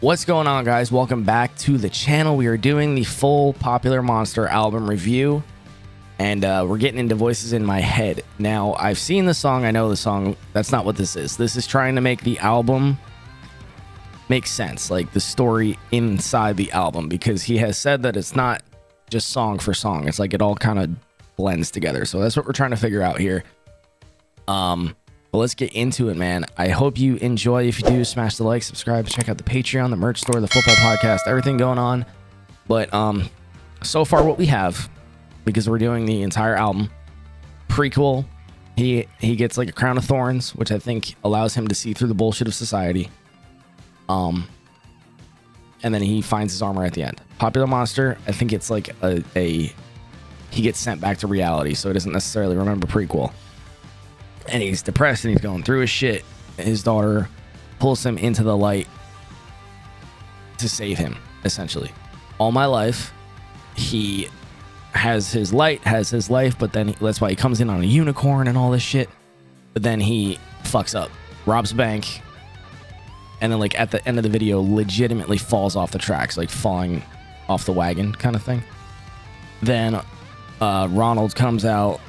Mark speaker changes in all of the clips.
Speaker 1: What's going on, guys? Welcome back to the channel. We are doing the full Popular Monster album review, and uh, we're getting into Voices in My Head. Now, I've seen the song, I know the song. That's not what this is. This is trying to make the album make sense, like the story inside the album, because he has said that it's not just song for song. It's like it all kind of blends together. So that's what we're trying to figure out here. Um, but let's get into it, man. I hope you enjoy. If you do, smash the like, subscribe, check out the Patreon, the merch store, the football podcast, everything going on. But um, so far, what we have, because we're doing the entire album, prequel. He he gets like a crown of thorns, which I think allows him to see through the bullshit of society. Um, and then he finds his armor at the end. Popular monster, I think it's like a, a he gets sent back to reality, so he doesn't necessarily remember prequel and he's depressed and he's going through his shit. His daughter pulls him into the light to save him, essentially. All my life, he has his light, has his life, but then he, that's why he comes in on a unicorn and all this shit. But then he fucks up, robs a bank, and then like at the end of the video, legitimately falls off the tracks, like falling off the wagon kind of thing. Then uh, Ronald comes out,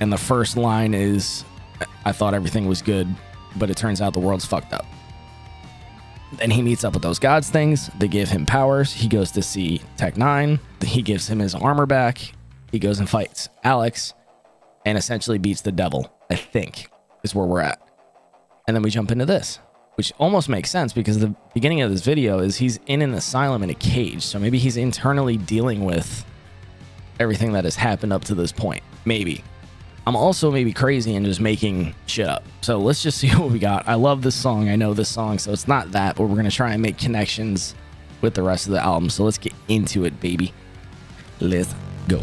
Speaker 1: and the first line is I thought everything was good, but it turns out the world's fucked up. Then he meets up with those gods things. They give him powers. He goes to see Tech N9ne. He gives him his armor back. He goes and fights Alex and essentially beats the devil, I think, is where we're at. And then we jump into this, which almost makes sense because the beginning of this video is he's in an asylum in a cage. So maybe he's internally dealing with everything that has happened up to this point. Maybe. I'm also maybe crazy and just making shit up. So let's just see what we got. I love this song. I know this song, so it's not that, but we're going to try and make connections with the rest of the album. So let's get into it, baby. Let's go.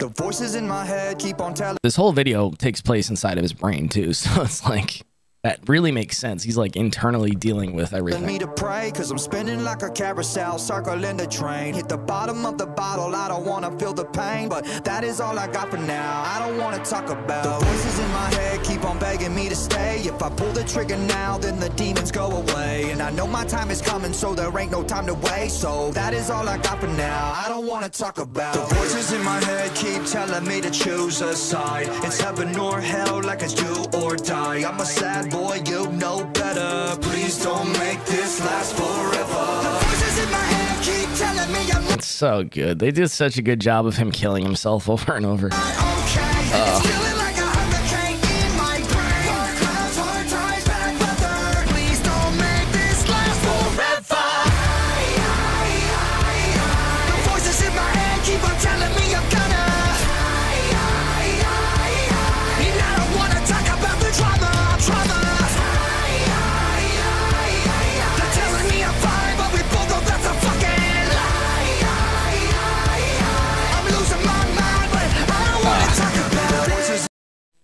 Speaker 1: The voices in my head keep on telling. This whole video takes place inside of his brain too, so it's like that really makes sense. He's like internally dealing with everything. Me to pray, cause I'm spinning like a carousel, circling the train. Hit the bottom of the bottle, I don't wanna feel the pain, but that is all I got for now. I don't wanna talk about the voices in my head keep on begging me to stay. If I pull the trigger now, then the demons go away. And I know my time is coming, so there ain't no time to waste. So that is all I got for now. I don't wanna talk about the voices in my head keep telling me to choose a side. It's heaven or hell, like it's do or die. I'm a sad boy, you know better. Please don't make this last forever. It's so good. They did such a good job of him killing himself over and over. Uh.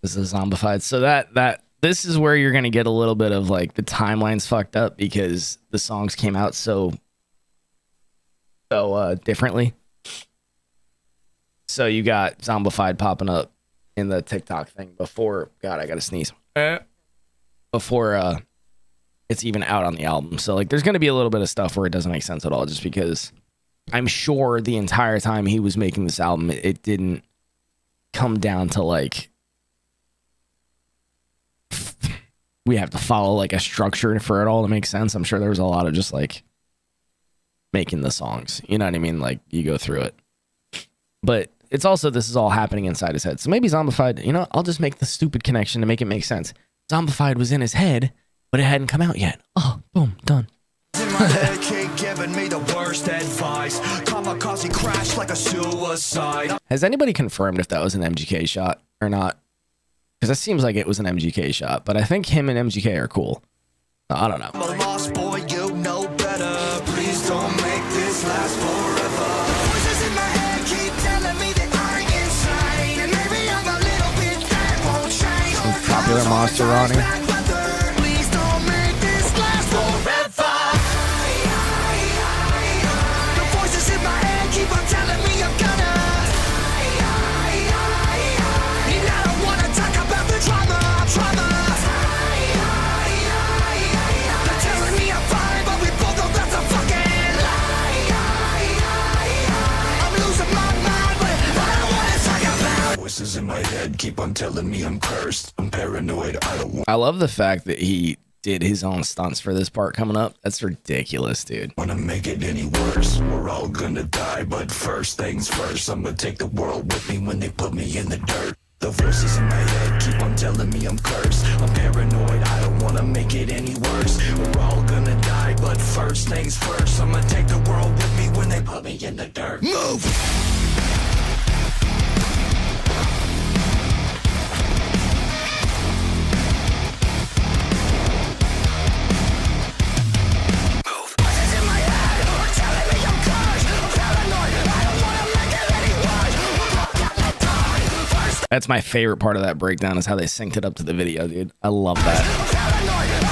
Speaker 1: This is zombified. So that that this is where you're gonna get a little bit of like the timelines fucked up because the songs came out so so uh differently. So you got zombified popping up in the TikTok thing before God, I gotta sneeze. Before uh it's even out on the album. So like there's gonna be a little bit of stuff where it doesn't make sense at all just because I'm sure the entire time he was making this album it didn't come down to like we have to follow like a structure for it all to make sense. I'm sure there was a lot of just like making the songs. You know what I mean? Like you go through it. But it's also this is all happening inside his head. So maybe Zombified, you know, I'll just make the stupid connection to make it make sense. Zombified was in his head, but it hadn't come out yet. Oh, boom, done. Has anybody confirmed if that was an MGK shot or not? Because it seems like it was an MGK shot, but I think him and MGK are cool. I don't know. Boy, you know popular monster Ronnie.
Speaker 2: Keep on telling me I'm cursed. I'm paranoid. I don't want.
Speaker 1: I love the fact that he did his own stunts for this part coming up. That's ridiculous, dude.
Speaker 2: wanna make it any worse. We're all gonna die, but first things first. I'm gonna take the world with me when they put me in the dirt. The voices in my head keep on telling me I'm cursed. I'm paranoid. I don't wanna make it any worse. We're all gonna die, but first things first. I'm gonna take the world with me when they put me in the dirt. Move!
Speaker 1: That's my favorite part of that breakdown is how they synced it up to the video, dude. I love that.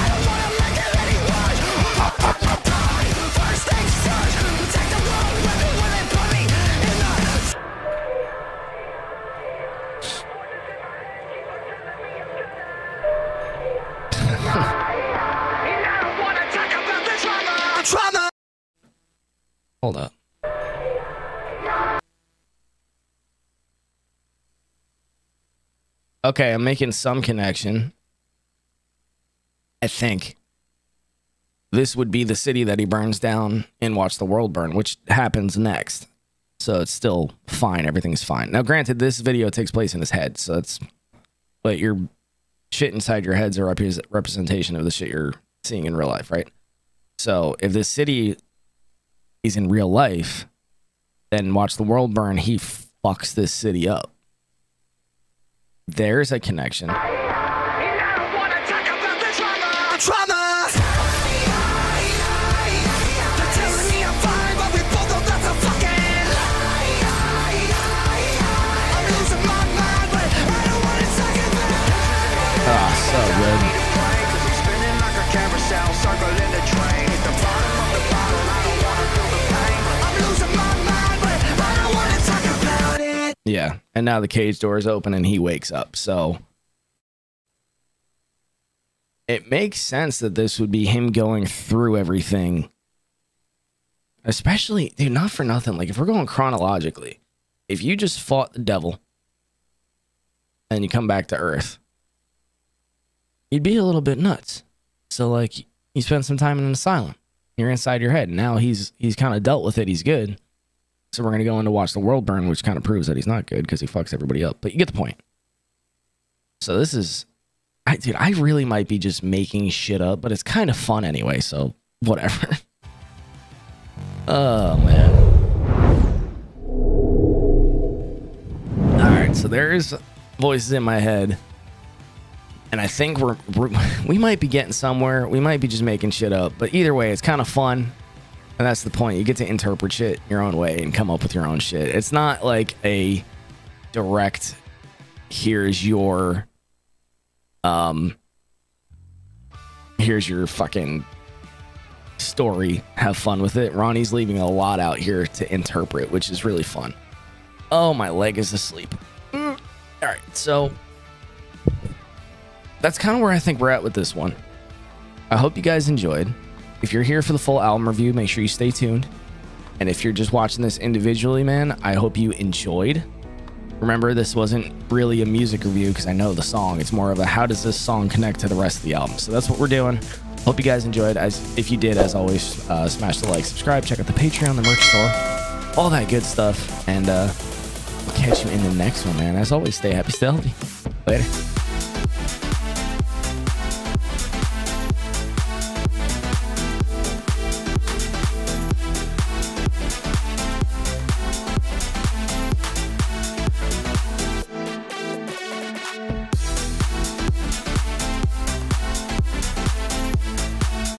Speaker 1: Okay, I'm making some connection. I think this would be the city that he burns down in Watch the World Burn, which happens next. So it's still fine. Everything's fine. Now, granted, this video takes place in his head, so it's but your shit inside your head's a repres representation of the shit you're seeing in real life, right? So if this city is in real life, then Watch the World Burn, he fucks this city up. There's a connection. Ah. Yeah. And now the cage door is open and he wakes up. So it makes sense that this would be him going through everything. Especially, dude, not for nothing. Like, if we're going chronologically, if you just fought the devil and you come back to Earth, you'd be a little bit nuts. So, like, you spend some time in an asylum. You're inside your head. Now he's he's kind of dealt with it. He's good. So we're gonna go in to watch the world burn, which kind of proves that he's not good because he fucks everybody up. But you get the point. So this is, I, dude, I really might be just making shit up, but it's kind of fun anyway. So whatever. oh man. All right, so there's voices in my head, and I think we're, we're we might be getting somewhere. We might be just making shit up, but either way, it's kind of fun. And that's the point. You get to interpret shit your own way and come up with your own shit. It's not like a direct here's your um here's your fucking story. Have fun with it. Ronnie's leaving a lot out here to interpret, which is really fun. Oh, my leg is asleep. Mm. All right, so that's kind of where I think we're at with this one. I hope you guys enjoyed. If you're here for the full album review, make sure you stay tuned. And if you're just watching this individually, man, I hope you enjoyed. Remember, this wasn't really a music review because I know the song. It's more of a how does this song connect to the rest of the album. So that's what we're doing. Hope you guys enjoyed. As if you did, as always, uh, smash the like, subscribe, check out the Patreon, the merch store, all that good stuff. And uh, I'll catch you in the next one, man. As always, stay happy, stay healthy. Later.